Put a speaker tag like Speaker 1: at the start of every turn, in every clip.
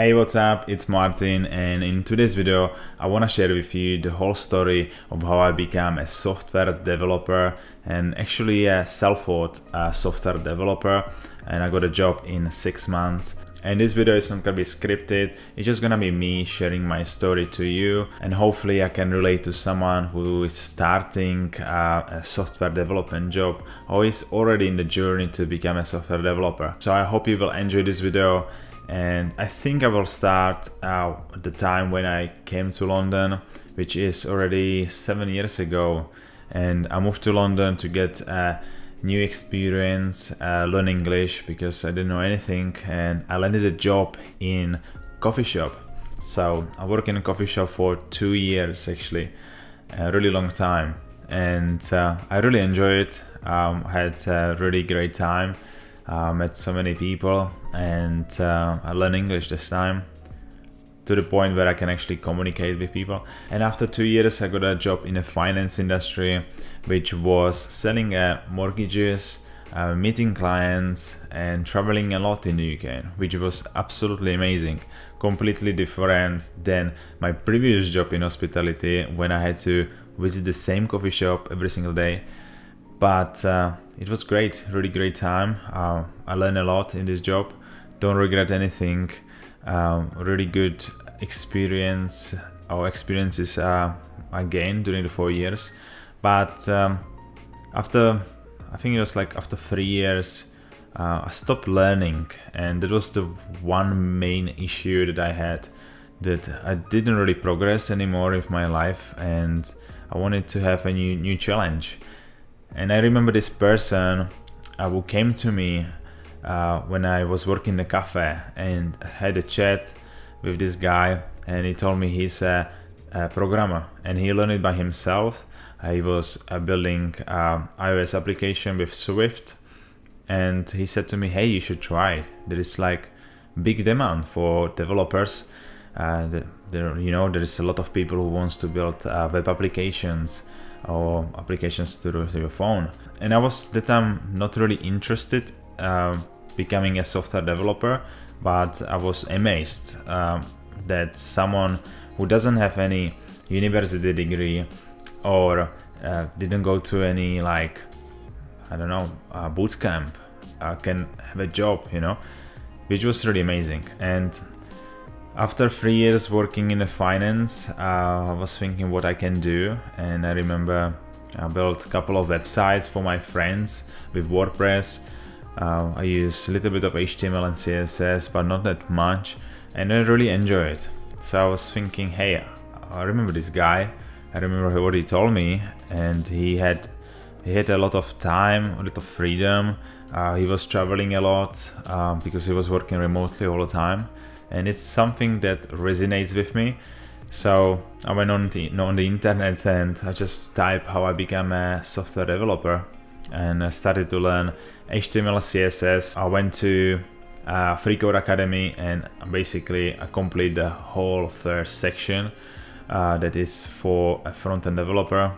Speaker 1: Hey what's up? It's Marty and in today's video I want to share with you the whole story of how I became a software developer and actually a self-taught uh, software developer and I got a job in six months. And this video is not gonna be scripted. It's just gonna be me sharing my story to you and hopefully I can relate to someone who is starting uh, a software development job or is already in the journey to become a software developer. So I hope you will enjoy this video and I think I will start uh, at the time when I came to London, which is already seven years ago. And I moved to London to get a new experience, uh, learn English because I didn't know anything, and I landed a job in coffee shop. So I worked in a coffee shop for two years actually, a really long time, and uh, I really enjoyed it. Um, had a really great time uh, met so many people and uh, I learned English this time to the point where I can actually communicate with people. And after two years, I got a job in the finance industry, which was selling uh, mortgages, uh, meeting clients, and traveling a lot in the UK, which was absolutely amazing. Completely different than my previous job in hospitality when I had to visit the same coffee shop every single day but uh, it was great, really great time. Uh, I learned a lot in this job. Don't regret anything. Um, really good experience. Our experiences uh, I gained during the four years, but um, after I think it was like after three years, uh, I stopped learning, and that was the one main issue that I had. That I didn't really progress anymore with my life, and I wanted to have a new new challenge and I remember this person uh, who came to me uh, when I was working in the cafe and had a chat with this guy and he told me he's a, a programmer and he learned it by himself. Uh, he was uh, building uh, iOS application with Swift and he said to me, hey, you should try it. There is like big demand for developers. Uh, there, you know, there is a lot of people who wants to build web applications or applications to, to your phone. And I was that time not really interested uh, becoming a software developer, but I was amazed uh, that someone who doesn't have any university degree or uh, didn't go to any like I don't know boot camp uh, can have a job, you know, which was really amazing. And after three years working in the finance, uh, I was thinking what I can do, and I remember I built a couple of websites for my friends with WordPress. Uh, I use a little bit of HTML and CSS, but not that much, and I really enjoy it. So I was thinking, hey, I remember this guy. I remember what he told me, and he had he had a lot of time, a lot of freedom. Uh, he was traveling a lot uh, because he was working remotely all the time and it's something that resonates with me. So I went on the, on the internet and I just type how I became a software developer and I started to learn HTML, CSS. I went to uh, Free Code Academy and basically I complete the whole first section uh, that is for a front-end developer.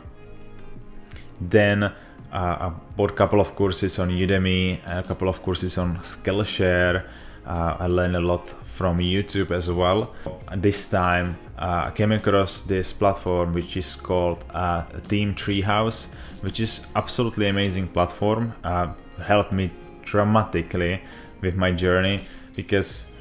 Speaker 1: Then uh, I bought a couple of courses on Udemy, a couple of courses on Skillshare. Uh, I learned a lot from YouTube as well. This time uh, I came across this platform which is called uh, Team Treehouse, which is absolutely amazing platform. Uh, helped me dramatically with my journey because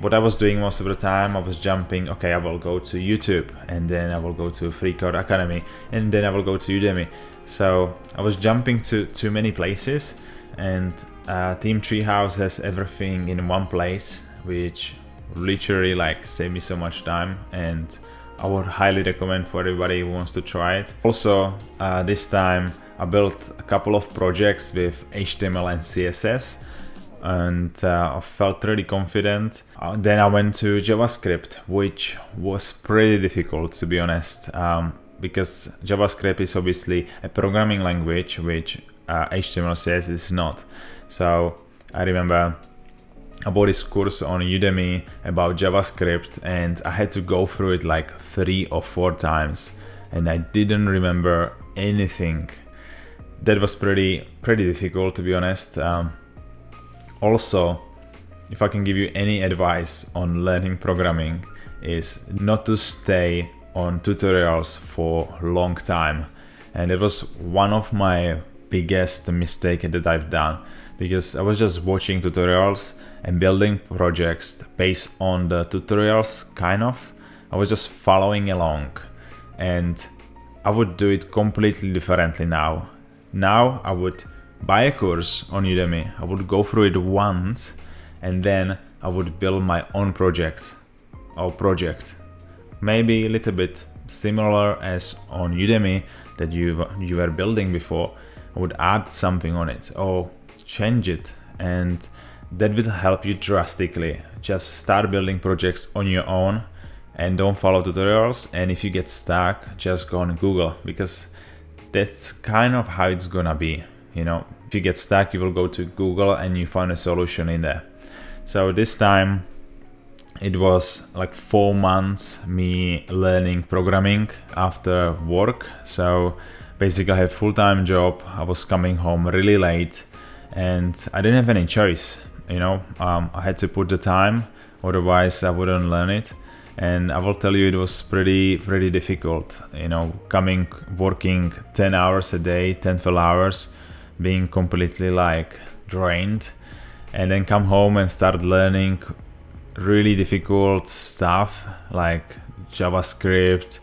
Speaker 1: what I was doing most of the time, I was jumping, okay, I will go to YouTube and then I will go to Free Code Academy and then I will go to Udemy. So I was jumping to too many places and uh, Team Treehouse has everything in one place which literally like saved me so much time and I would highly recommend for everybody who wants to try it. Also, uh, this time I built a couple of projects with HTML and CSS and uh, I felt really confident. Uh, then I went to JavaScript, which was pretty difficult to be honest, um, because JavaScript is obviously a programming language, which HTML uh, CSS is not. So I remember I bought this course on Udemy about JavaScript and I had to go through it like three or four times and I didn't remember anything. That was pretty pretty difficult to be honest. Um, also, if I can give you any advice on learning programming is not to stay on tutorials for a long time. And it was one of my biggest mistake that I've done because I was just watching tutorials and building projects based on the tutorials kind of. I was just following along and I would do it completely differently now. Now I would buy a course on Udemy, I would go through it once and then I would build my own project or project. Maybe a little bit similar as on Udemy that you, you were building before. I would add something on it or change it and that will help you drastically. Just start building projects on your own and don't follow tutorials and if you get stuck just go on Google because that's kind of how it's gonna be you know. If you get stuck you will go to Google and you find a solution in there. So this time it was like four months me learning programming after work. So basically I had full-time job. I was coming home really late and I didn't have any choice you know? Um, I had to put the time otherwise I wouldn't learn it. And I will tell you it was pretty pretty difficult you know? Coming working 10 hours a day 10 12 hours being completely like drained and then come home and start learning really difficult stuff like JavaScript.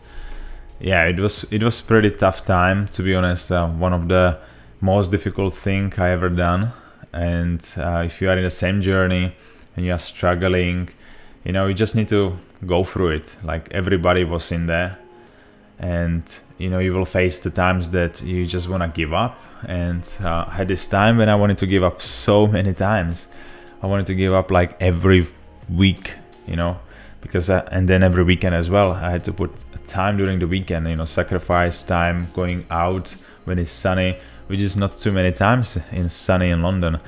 Speaker 1: Yeah it was it was pretty tough time to be honest. Uh, one of the most difficult thing I ever done. And uh, if you are in the same journey and you are struggling you know you just need to go through it. Like everybody was in there. And you know you will face the times that you just want to give up. And uh, I had this time when I wanted to give up so many times. I wanted to give up like every week you know because I, uh, and then every weekend as well I had to put time during the weekend you know sacrifice time going out when it's sunny which is not too many times in sunny in London.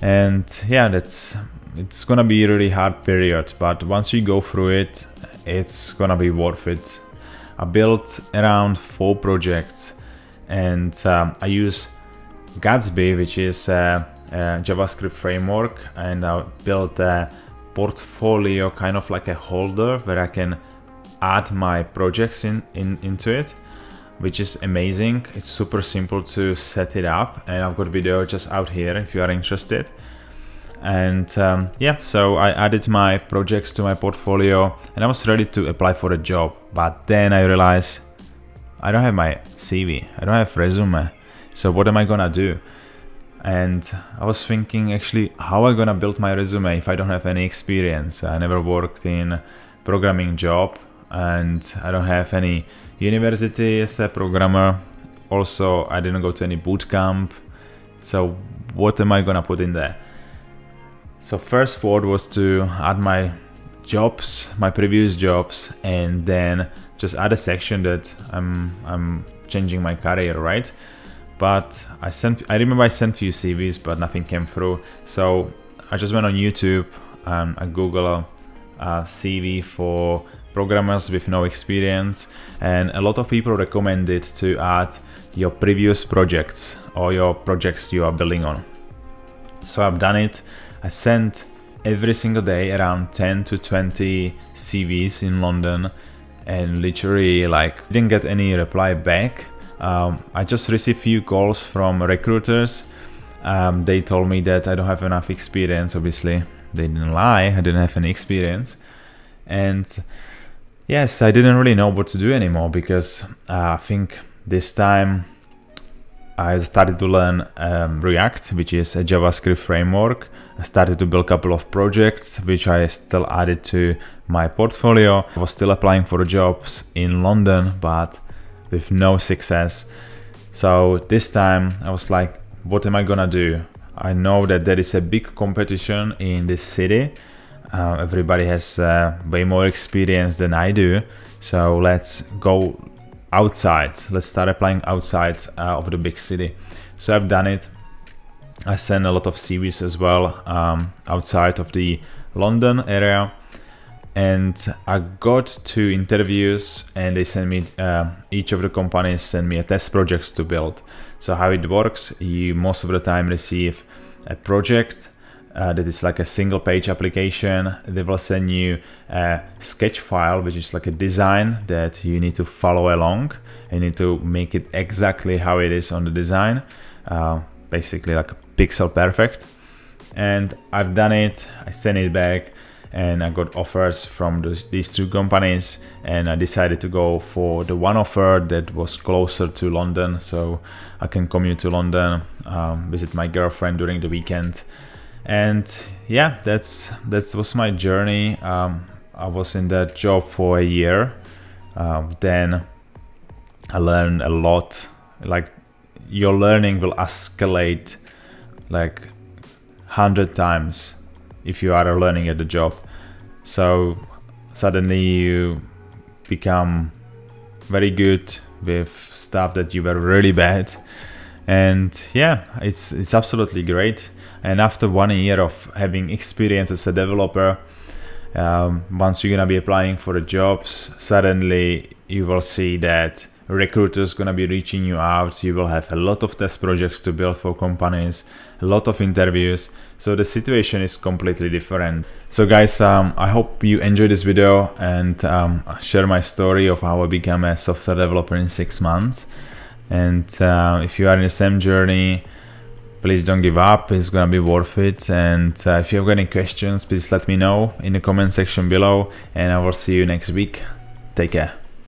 Speaker 1: And yeah that's it's gonna be a really hard period but once you go through it it's gonna be worth it. I built around four projects and um, i use gatsby which is a, a, javascript framework and i built a portfolio kind of like a holder where i can add my projects in, in into it which is amazing. It's super simple to set it up and i've got video just out here if you are interested. And um, yeah so I added my projects to my portfolio and I was ready to apply for a job but then I realized I don't have my CV I don't have resume so what am I gonna do? And I was thinking actually how am I gonna build my resume if I don't have any experience? I never worked in programming job and I don't have any university as a programmer also I didn't go to any boot camp so what am I gonna put in there so first thought was to add my jobs, my previous jobs, and then just add a section that I'm I'm changing my career, right? But I sent I remember I sent few CVs, but nothing came through. So I just went on YouTube and I Google a CV for programmers with no experience, and a lot of people recommended to add your previous projects or your projects you are building on. So I've done it I sent every single day around 10 to 20 CVs in London and literally like didn't get any reply back. Um, I just received few calls from recruiters. Um, they told me that I don't have enough experience. Obviously, they didn't lie. I didn't have any experience, and yes, I didn't really know what to do anymore because uh, I think this time I started to learn um, React, which is a JavaScript framework. I started to build a couple of projects, which I still added to my portfolio. I was still applying for jobs in London, but with no success. So this time I was like, what am I gonna do? I know that there is a big competition in this city. Uh, everybody has uh, way more experience than I do. So let's go outside. Let's start applying outside uh, of the big city. So I've done it. I sent a lot of CVs as well um, outside of the London area. And I got two interviews and they sent me, uh, each of the companies sent me a test projects to build. So how it works, you most of the time receive a project uh, that is like a single page application. They will send you a sketch file, which is like a design that you need to follow along. You need to make it exactly how it is on the design, uh, basically like pixel perfect. And I've done it, I sent it back and I got offers from those, these two companies and I decided to go for the one offer that was closer to London so I can commute to London, um, visit my girlfriend during the weekend and yeah that's that was my journey. Um, I was in that job for a year. Um, then I learned a lot. Like your learning will escalate like 100 times if you are learning at the job. So suddenly you become very good with stuff that you were really bad and yeah it's it's absolutely great. And after one year of having experience as a developer um, once you're gonna be applying for the jobs suddenly you will see that recruiters gonna be reaching you out. You will have a lot of test projects to build for companies a lot of interviews. So the situation is completely different. So guys um, i hope you enjoyed this video and um, share my story of how i became a software developer in six months and uh, if you are in the same journey please don't give up. It's gonna be worth it. And uh, if you have any questions please let me know in the comment section below. And i will see you next week. Take care